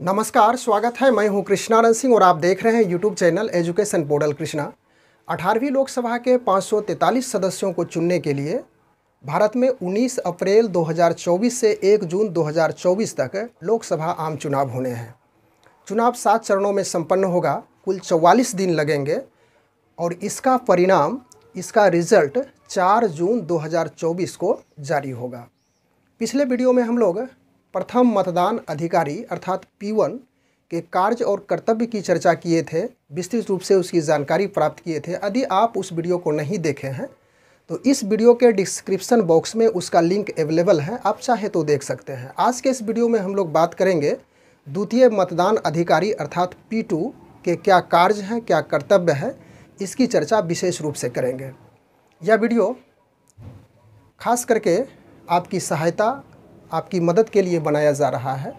नमस्कार, स्वागत है। मैं हूँ कृष्णानंद सिंह और आप देख रहे हैं YouTube channel education portal Krishna. 18वीं Lok Sabha के 543 सदस्यों को चुनने के लिए भारत में 19 अप्रैल 2024 से 1 जून 2024 तक लोकसभा आम चुनाव होने हैं। चुनाव सात चरणों में संपन्न होगा, कुल 44 दिन लगेंगे और इसका परिणाम, इसका रिज़ल्ट 4 जून 2024 को जारी होगा। पिछले वीडियो में हम लोग प्रथम मतदान अधिकारी अर्थात P1 के कार्य और कर्तव्य की चर्चा किए थे, विस्तृत रूप से उसकी जानकारी प्राप्त किए थे। यदि आप उस वीडियो को नहीं देखे हैं तो इस वीडियो के डिस्क्रिप्शन बॉक्स में उसका लिंक अवेलेबल है, आप चाहे तो देख सकते हैं। आज के इस वीडियो में हम लोग बात करेंगे द्वितीय मतदान अधिकारी अर्थात P2 के क्या कार्य हैं, क्या कर्तव्य है, इसकी चर्चा विशेष रूप से करेंगे। यह वीडियो खास करके आपकी सहायता आपकी मदद के लिए बनाया जा रहा है।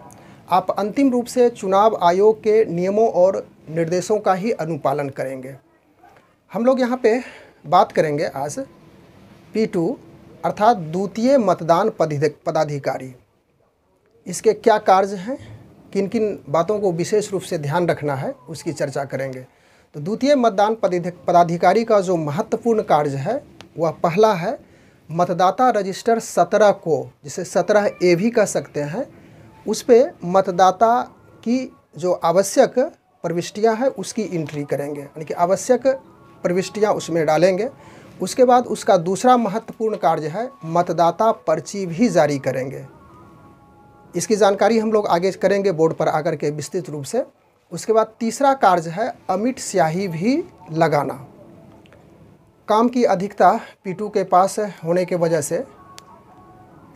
आप अंतिम रूप से चुनाव आयोग के नियमों और निर्देशों का ही अनुपालन करेंगे। हम लोग यहाँ पे बात करेंगे आज पी टू अर्थात द्वितीय मतदान पदाधिकारी। इसके क्या कार्य हैं? किन किन बातों को विशेष रूप से ध्यान रखना है, उसकी चर्चा करेंगे। तो द्वितीय मतदान पदाधिकारी का जो महत्वपूर्ण कार्य है, वह पहला है मतदाता रजिस्टर सत्रह को, जिसे सत्रह ए भी कह सकते हैं, उस पर मतदाता की जो आवश्यक प्रविष्टियाँ हैं, उसकी एंट्री करेंगे। यानी कि आवश्यक प्रविष्टियाँ उसमें डालेंगे। उसके बाद उसका दूसरा महत्वपूर्ण कार्य है, मतदाता पर्ची भी जारी करेंगे। इसकी जानकारी हम लोग आगे करेंगे बोर्ड पर आकर के विस्तृत रूप से। उसके बाद तीसरा कार्य है अमिट स्याही भी लगाना। काम की अधिकता P2 के पास होने के वजह से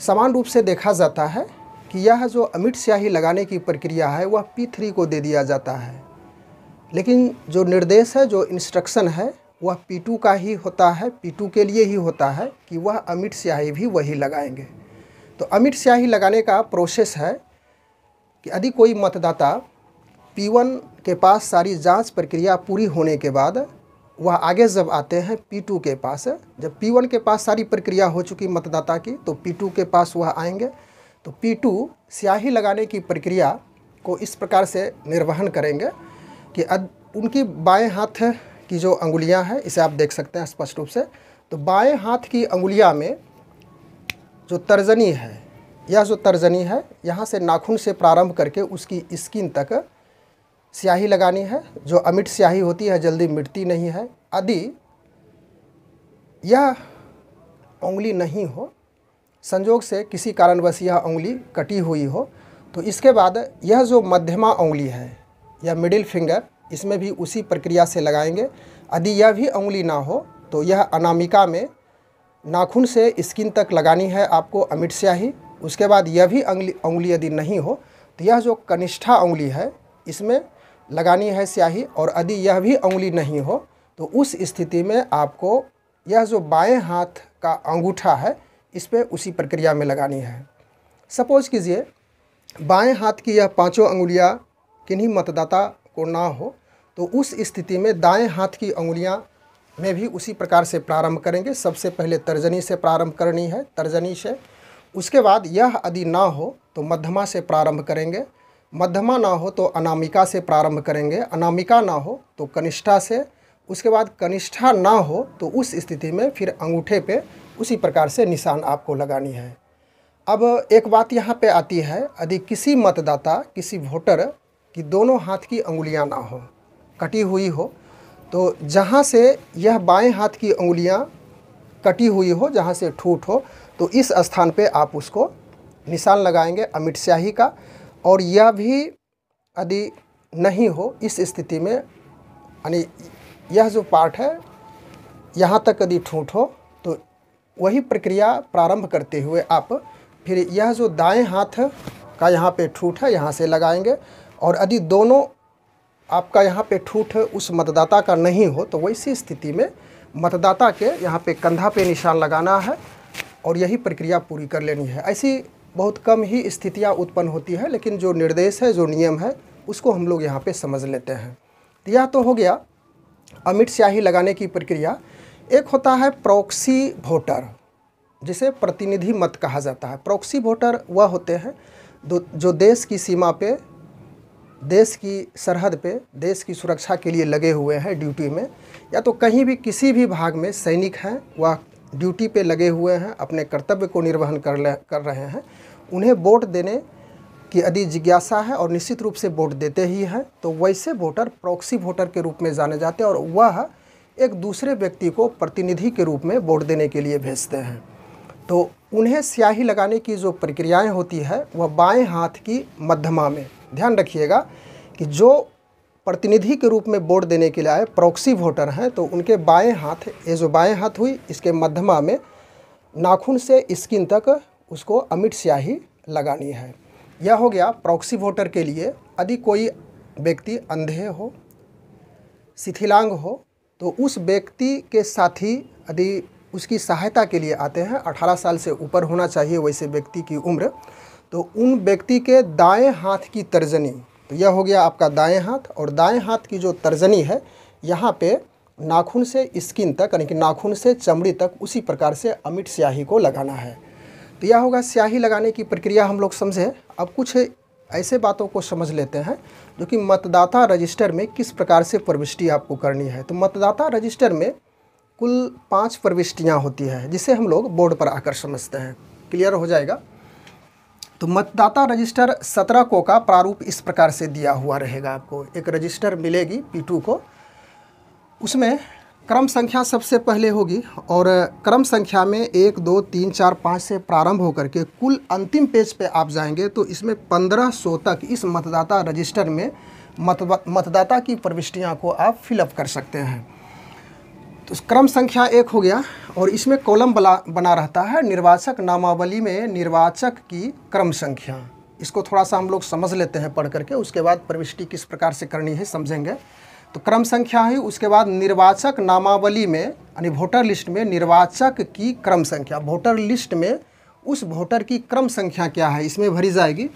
समान रूप से देखा जाता है कि यह जो अमिट स्याही लगाने की प्रक्रिया है, वह P3 को दे दिया जाता है। लेकिन जो निर्देश है, जो इंस्ट्रक्शन है, वह P2 का ही होता है P2 के लिए ही होता है कि वह अमिट स्याही भी वही लगाएँगे। तो अमिट स्याही लगाने का प्रोसेस है कि यदि कोई मतदाता P1 के पास सारी जाँच प्रक्रिया पूरी होने के बाद वह आगे जब आते हैं P2 के पास जब P1 के पास सारी प्रक्रिया हो चुकी मतदाता की तो P2 के पास वह आएँगे। तो P2 स्याही लगाने की प्रक्रिया को इस प्रकार से निर्वहन करेंगे कि अद, उनकी बाएँ हाथ की जो अंगुलियाँ हैं इसे आप देख सकते हैं स्पष्ट रूप से। तो बाएँ हाथ की अंगुलिया में जो तर्जनी है यह जो तर्जनी है यहाँ से नाखून से प्रारंभ करके उसकी स्किन तक स्याही लगानी है, जो अमिट स्याही होती है, जल्दी मिटती नहीं है। यदि यह उंगली नहीं हो। संजोग से किसी कारणवश यह उंगली कटी हुई हो। तो इसके बाद यह जो मध्यमा उंगली है, या मिडिल फिंगर इसमें भी उसी प्रक्रिया से लगाएँगे। यदि यह भी उंगली ना हो तो यह अनामिका में नाखून से स्किन तक लगानी है आपको अमिट स्याही। उसके बाद यह भी उंगली उंगली यदि नहीं हो तो यह जो कनिष्ठा उंगली है, इसमें लगानी है स्याही और यदि यह भी उंगली नहीं हो तो उस स्थिति में आपको यह जो बाएँ हाथ का अंगूठा है, इस पर उसी प्रक्रिया में लगानी है। सपोज़ कीजिए, बाएँ हाथ की यह पाँचों अंगुलियाँ किन्हीं मतदाता को ना हो तो उस स्थिति में दाएँ हाथ की अंगुलियाँ में भी उसी प्रकार से प्रारंभ करेंगे। सबसे पहले तर्जनी से प्रारंभ करनी है, तर्जनी से। उसके बाद यह यदि ना हो तो मध्यमा से प्रारंभ करेंगे। मध्यमा ना हो तो अनामिका से प्रारंभ करेंगे। अनामिका ना हो तो कनिष्ठा से। उसके बाद कनिष्ठा ना हो तो उस स्थिति में फिर अंगूठे पे उसी प्रकार से निशान आपको लगानी है। अब एक बात यहाँ पे आती है, यदि किसी मतदाता, किसी वोटर की दोनों हाथ की अंगुलियाँ ना हो, कटी हुई हो तो जहाँ से यह बाएँ हाथ की अंगुलियाँ कटी हुई हो, जहाँ से ठूट हो तो इस स्थान पे आप उसको निशान लगाएँगे अमिट स्याही का। और यह भी यदि नहीं हो इस स्थिति में, यानी यह जो पार्ट है, यहाँ तक यदि ठूठ हो तो वही प्रक्रिया प्रारंभ करते हुए आप फिर यह जो दाएँ हाथ का यहाँ पे ठूठ है, यहाँ से लगाएँगे। और यदि दोनों आपका यहाँ पे ठूठ उस मतदाता का नहीं हो तो वैसी स्थिति में मतदाता के यहाँ पे कंधा पे निशान लगाना है और यही प्रक्रिया पूरी कर लेनी है। ऐसी बहुत कम ही स्थितियाँ उत्पन्न होती है, लेकिन जो निर्देश है, जो नियम है, उसको हम लोग यहाँ पे समझ लेते हैं। तो यह तो हो गया अमिट स्याही लगाने की प्रक्रिया, एक होता है प्रॉक्सी वोटर जिसे प्रतिनिधि मत कहा जाता है। प्रॉक्सी वोटर वह होते हैं जो देश की सीमा पे, देश की सरहद पे, देश की सुरक्षा के लिए लगे हुए हैं ड्यूटी में, या तो कहीं भी, किसी भी भाग में सैनिक हैं, वह ड्यूटी पे लगे हुए हैं, अपने कर्तव्य को निर्वहन कर ले, कर रहे हैं। उन्हें वोट देने की यदि जिज्ञासा है और निश्चित रूप से वोट देते ही हैं। तो वैसे वोटर प्रॉक्सी वोटर के रूप में जाने जाते हैं और वह एक दूसरे व्यक्ति को प्रतिनिधि के रूप में वोट देने के लिए भेजते हैं। तो उन्हें स्याही लगाने की जो प्रक्रियाएँ होती है, वह बाएँ हाथ की मध्यमा में। ध्यान रखिएगा कि जो प्रतिनिधि के रूप में वोट देने के लिए आए प्रॉक्सी वोटर हैं तो उनके बाएँ हाथ, ये जो बाएँ हाथ हुई, इसके मध्यमा में नाखून से स्किन तक उसको अमिट स्याही लगानी है। यह हो गया प्रॉक्सी वोटर के लिए। यदि कोई व्यक्ति अंधे हो, शिथिलांग हो तो उस व्यक्ति के साथी यदि उसकी सहायता के लिए आते हैं 18 साल से ऊपर होना चाहिए वैसे व्यक्ति की उम्र तो उन व्यक्ति के दाएँ हाथ की तर्जनी तो यह हो गया आपका दाएँ हाथ और दाएँ हाथ की जो तर्जनी है, यहाँ पे नाखून से स्किन तक यानी कि नाखून से चमड़ी तक उसी प्रकार से अमिट स्याही को लगाना है। तो यह होगा स्याही लगाने की प्रक्रिया हम लोग समझे। अब कुछ ऐसे बातों को समझ लेते हैं जो कि मतदाता रजिस्टर में किस प्रकार से प्रविष्टि आपको करनी है। तो मतदाता रजिस्टर में कुल पाँच प्रविष्टियाँ होती हैं, जिसे हम लोग बोर्ड पर आकर समझते हैं। क्लियर हो जाएगा? तो मतदाता रजिस्टर सत्रह को का प्रारूप इस प्रकार से दिया हुआ रहेगा आपको। एक रजिस्टर मिलेगी पी टू को। उसमें क्रम संख्या सबसे पहले होगी और क्रम संख्या में एक, दो, तीन, चार, पाँच से प्रारंभ होकर के कुल अंतिम पेज पे आप जाएँगे तो इसमें पंद्रह सौ तक इस मतदाता रजिस्टर में मतदाता की प्रविष्टियाँ को आप फिलअप कर सकते हैं। तो क्रम संख्या एक हो गया और इसमें कॉलम बना रहता है निर्वाचक नामावली में निर्वाचक की क्रम संख्या। इसको थोड़ा सा हम लोग समझ लेते हैं पढ़ करके, उसके बाद प्रविष्टि किस प्रकार से करनी है समझेंगे। तो क्रम संख्या है, उसके बाद निर्वाचक नामावली में, यानी वोटर लिस्ट में निर्वाचक की क्रम संख्या। वोटर लिस्ट में उस वोटर की क्रम संख्या क्या है, इसमें भरी जाएगी।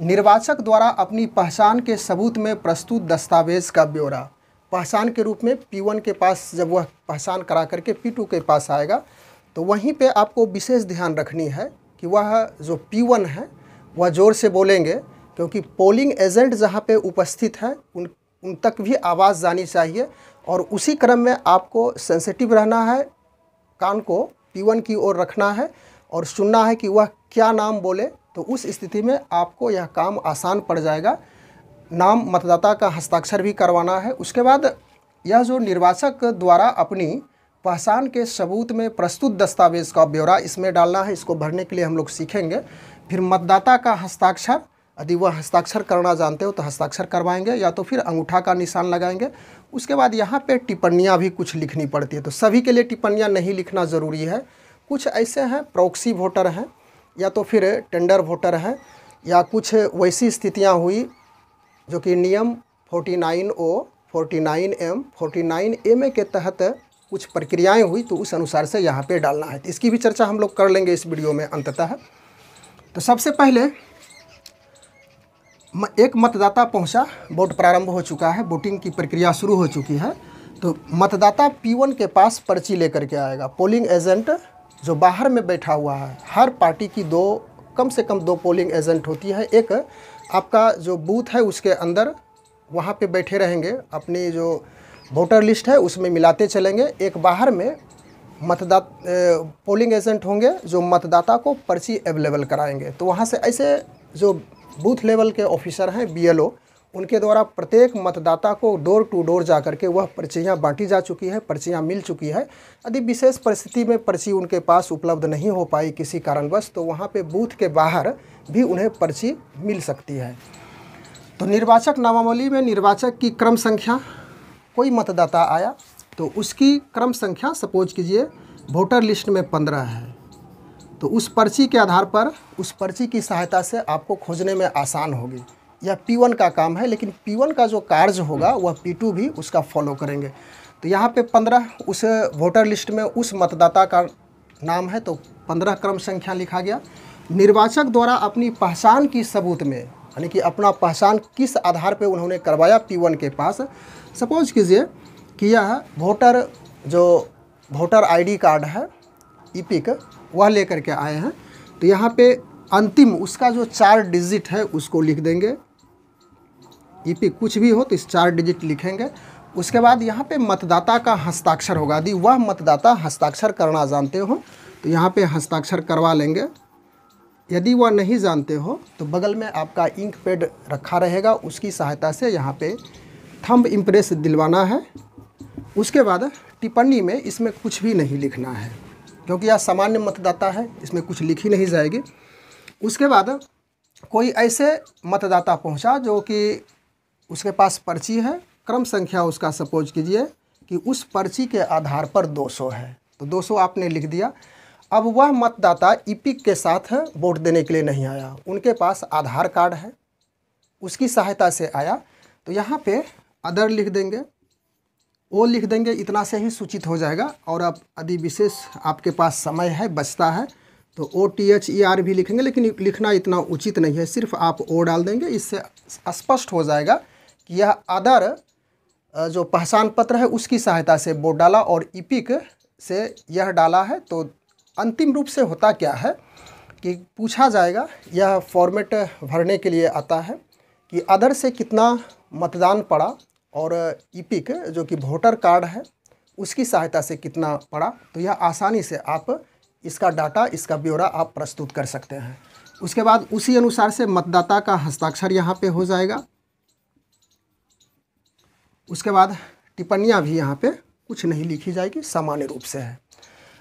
निर्वाचक द्वारा अपनी पहचान के सबूत में प्रस्तुत दस्तावेज़ का ब्यौरा। पहचान के रूप में P1 के पास जब वह पहचान करा करके P2 के पास आएगा तो वहीं पे आपको विशेष ध्यान रखनी है कि वह जो P1 है, वह ज़ोर से बोलेंगे, क्योंकि पोलिंग एजेंट जहाँ पे उपस्थित है, उन उन तक भी आवाज़ जानी चाहिए और उसी क्रम में आपको सेंसिटिव रहना है, कान को P1 की ओर रखना है और सुनना है कि वह क्या नाम बोले तो उस स्थिति में आपको यह काम आसान पड़ जाएगा। नाम मतदाता का हस्ताक्षर भी करवाना है। उसके बाद यह जो निर्वाचक द्वारा अपनी पहचान के सबूत में प्रस्तुत दस्तावेज़ का ब्यौरा इसमें डालना है, इसको भरने के लिए हम लोग सीखेंगे। फिर मतदाता का हस्ताक्षर, यदि वह हस्ताक्षर करना जानते हो तो हस्ताक्षर करवाएँगे या तो फिर अंगूठा का निशान लगाएँगे। उसके बाद यहाँ पे टिप्पणियाँ भी कुछ लिखनी पड़ती है। तो सभी के लिए टिप्पणियाँ नहीं लिखना ज़रूरी है। कुछ ऐसे हैं, प्रॉक्सी वोटर हैं या तो फिर टेंडर वोटर हैं या कुछ वैसी स्थितियाँ हुई जो कि नियम 49 ओ 49 एम 49 एम के तहत कुछ प्रक्रियाएँ हुई तो उस अनुसार से यहाँ पे डालना है। तो इसकी भी चर्चा हम लोग कर लेंगे इस वीडियो में अंततः। तो सबसे पहले एक मतदाता पहुँचा, वोट प्रारंभ हो चुका है, वोटिंग की प्रक्रिया शुरू हो चुकी है। तो मतदाता P1 के पास पर्ची लेकर के आएगा। पोलिंग एजेंट जो बाहर में बैठा हुआ है, हर पार्टी की दो, कम से कम दो पोलिंग एजेंट होती है। एक आपका जो बूथ है उसके अंदर वहाँ पे बैठे रहेंगे, अपनी जो वोटर लिस्ट है उसमें मिलाते चलेंगे। एक बाहर में मतदा पोलिंग एजेंट होंगे जो मतदाता को पर्ची अवेलेबल कराएँगे। तो वहाँ से ऐसे जो बूथ लेवल के ऑफिसर हैं बीएलओ उनके द्वारा प्रत्येक मतदाता को डोर टू डोर जा करके वह पर्चियाँ बांटी जा चुकी है, पर्चियाँ मिल चुकी है। यदि विशेष परिस्थिति में पर्ची उनके पास उपलब्ध नहीं हो पाई किसी कारणवश तो वहाँ पे बूथ के बाहर भी उन्हें पर्ची मिल सकती है। तो निर्वाचक नामावली में निर्वाचक की क्रम संख्या, कोई मतदाता आया तो उसकी क्रम संख्या सपोज़ कीजिए वोटर लिस्ट में पंद्रह है। तो उस पर्ची के आधार पर उस पर्ची की सहायता से आपको खोजने में आसान होगी। यह P1 का काम है, लेकिन P1 का जो कार्य होगा, वह P2 भी उसका फॉलो करेंगे। तो यहाँ पे पंद्रह, उस वोटर लिस्ट में उस मतदाता का नाम है तो पंद्रह क्रम संख्या लिखा गया। निर्वाचक द्वारा अपनी पहचान की सबूत में, यानी कि अपना पहचान किस आधार पे उन्होंने करवाया P1 के पास, सपोज़ कीजिए कि यह वोटर जो वोटर आईडी कार्ड है ईपिक वह लेकर के आए हैं। तो यहाँ पे अंतिम, उसका जो चार डिजिट है, उसको लिख देंगे। ईपिक कुछ भी हो तो इस चार डिजिट लिखेंगे। उसके बाद यहाँ पे मतदाता का हस्ताक्षर होगा। यदि वह मतदाता हस्ताक्षर करना जानते हो तो यहाँ पे हस्ताक्षर करवा लेंगे। यदि वह नहीं जानते हो तो बगल में आपका इंक पैड रखा रहेगा। उसकी सहायता से यहाँ पे थंब इम्प्रेस दिलवाना है। उसके बाद टिप्पणी में इसमें कुछ भी नहीं लिखना है, क्योंकि यह सामान्य मतदाता है, इसमें कुछ लिखी नहीं जाएगी। उसके बाद कोई ऐसे मतदाता पहुँचा जो कि उसके पास पर्ची है, क्रम संख्या उसका सपोज़ कीजिए कि उस पर्ची के आधार पर 200 है। तो 200 आपने लिख दिया। अब वह मतदाता ईपिक के साथ वोट देने के लिए नहीं आया। उनके पास आधार कार्ड है, उसकी सहायता से आया। तो यहाँ पे अदर लिख देंगे। वो लिख देंगे, इतना से ही सूचित हो जाएगा। और अब यदि विशेष आपके पास समय है, बचता है। तो O T H E R भी लिखेंगे, लेकिन लिखना इतना उचित नहीं है। सिर्फ़ आप ओ डाल देंगे, इससे स्पष्ट हो जाएगा कि यह अदर जो पहचान पत्र है उसकी सहायता से वोट डाला और इपिक से यह डाला है। तो अंतिम रूप से होता क्या है कि पूछा जाएगा, यह फॉर्मेट भरने के लिए आता है कि अदर से कितना मतदान पड़ा और ईपिक, जो कि वोटर कार्ड है, उसकी सहायता से कितना पड़ा। तो यह आसानी से आप इसका डाटा, इसका ब्यौरा आप प्रस्तुत कर सकते हैं। उसके बाद उसी अनुसार से मतदाता का हस्ताक्षर यहाँ पे हो जाएगा। उसके बाद टिप्पणियाँ भी यहाँ पे कुछ नहीं लिखी जाएगी, सामान्य रूप से है।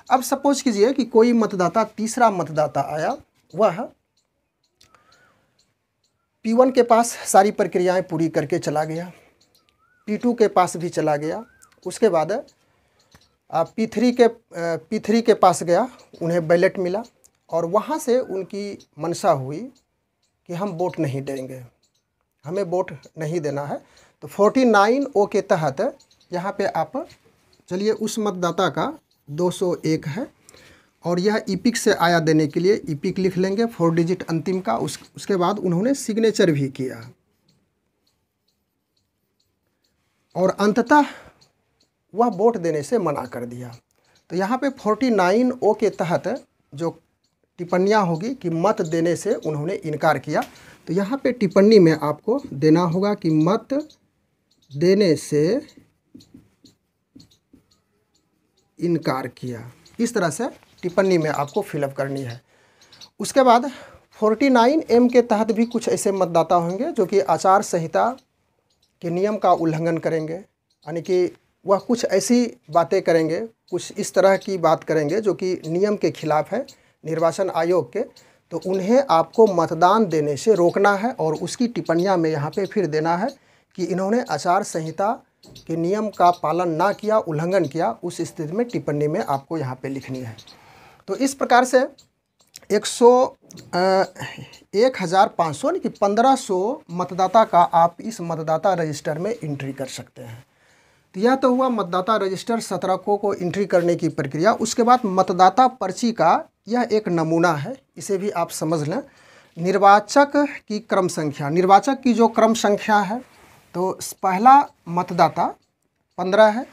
अब सपोज़ कीजिए कि कोई मतदाता, तीसरा मतदाता आया, वह पी वन के पास सारी प्रक्रियाएँ पूरी करके चला गया पी टू के पास भी चला गया, उसके बाद पी के पी के पास गया, उन्हें बैलेट मिला और वहाँ से उनकी मनसा हुई कि हम वोट नहीं देंगे। हमें वोट नहीं देना है। तो फोर्टी नाइन ओ के तहत यहाँ पे आप, चलिए उस मतदाता का 201 है, और यह ईपिक से आया देने के लिए ईपिक लिख लेंगे, फोर डिजिट अंतिम का, उस, उसके बाद उन्होंने सिग्नेचर भी किया। और अंततः वह वोट देने से मना कर दिया। तो यहाँ पे 49 ओ के तहत जो टिप्पणियाँ होगी कि मत देने से उन्होंने इनकार किया। तो यहाँ पे टिप्पणी में आपको देना होगा कि मत देने से इनकार किया। इस तरह से टिप्पणी में आपको फिलअप करनी है। उसके बाद 49 एम के तहत भी कुछ ऐसे मतदाता होंगे जो कि आचार संहिता के नियम का उल्लंघन करेंगे, यानी कि वह कुछ ऐसी बातें करेंगे, कुछ इस तरह की बात करेंगे जो कि नियम के खिलाफ है, निर्वाचन आयोग के तो उन्हें आपको मतदान देने से रोकना है और उसकी टिप्पणियाँ में यहाँ पे फिर देना है। कि इन्होंने आचार संहिता के नियम का पालन ना किया, उल्लंघन किया, उस स्थिति में टिप्पणी में आपको यहाँ पे लिखनी है। तो इस प्रकार से एक सौ एक हज़ार पाँच सौ यानी कि पंद्रह सौ मतदाता का आप इस मतदाता रजिस्टर में एंट्री कर सकते हैं। तो यह तो हुआ मतदाता रजिस्टर सत्रकों को एंट्री करने की प्रक्रिया। उसके बाद मतदाता पर्ची का यह एक नमूना है, इसे भी आप समझ लें। निर्वाचक की क्रम संख्या, निर्वाचक की जो क्रम संख्या है तो पहला मतदाता पंद्रह है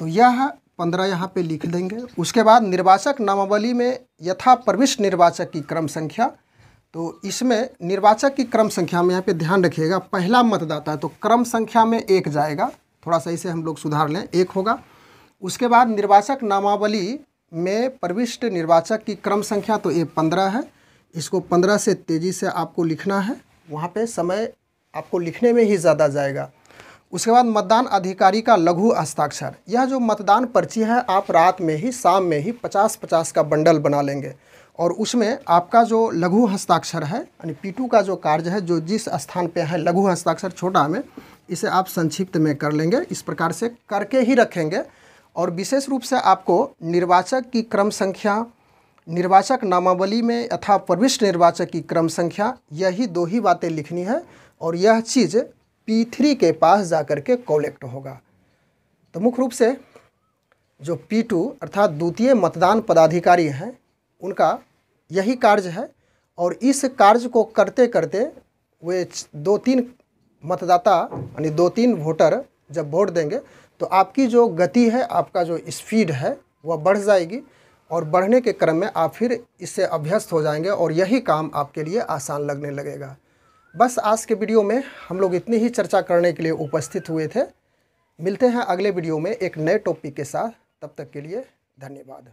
तो यह पंद्रह यहाँ पे लिख देंगे। उसके बाद निर्वाचक नामावली में यथा प्रविष्ट निर्वाचक की क्रम संख्या। तो इसमें निर्वाचक की क्रम संख्या में यहाँ पे ध्यान रखिएगा, पहला मतदाता तो क्रम संख्या में एक जाएगा। थोड़ा सा इसे हम लोग सुधार लें, एक होगा। उसके बाद निर्वाचक नामावली में प्रविष्ट निर्वाचक की क्रम संख्या तो ये पंद्रह है। इसको पंद्रह से तेज़ी से आपको लिखना है। वहाँ पे समय आपको लिखने में ही ज़्यादा जाएगा। उसके बाद मतदान अधिकारी का लघु हस्ताक्षर। यह जो मतदान पर्ची है, आप रात में ही, शाम में ही पचास पचास का बंडल बना लेंगे। और उसमें आपका जो लघु हस्ताक्षर है, यानी पीटू का जो कार्य है, जो जिस स्थान पे है लघु हस्ताक्षर छोटा में, इसे आप संक्षिप्त में कर लेंगे। इस प्रकार से करके ही रखेंगे। और विशेष रूप से आपको निर्वाचक की क्रम संख्या, निर्वाचक नामावली में यथा प्रविष्ट निर्वाचक की क्रम संख्या, यही दो ही बातें लिखनी है। और यह चीज़ पी थ्री के पास जा कर के कलेक्ट होगा। तो मुख्य रूप से जो पी टू अर्थात द्वितीय मतदान पदाधिकारी हैं, उनका यही कार्य है और इस कार्य को करते करते वे दो तीन मतदाता यानी दो तीन वोटर जब वोट देंगे तो आपकी जो गति है, आपका जो स्पीड है, वह बढ़ जाएगी और बढ़ने के क्रम में आप फिर इससे अभ्यस्त हो जाएँगे और यही काम आपके लिए आसान लगने लगेगा। बस आज के वीडियो में हम लोग इतनी ही चर्चा करने के लिए उपस्थित हुए थे। मिलते हैं अगले वीडियो में एक नए टॉपिक के साथ। तब तक के लिए धन्यवाद।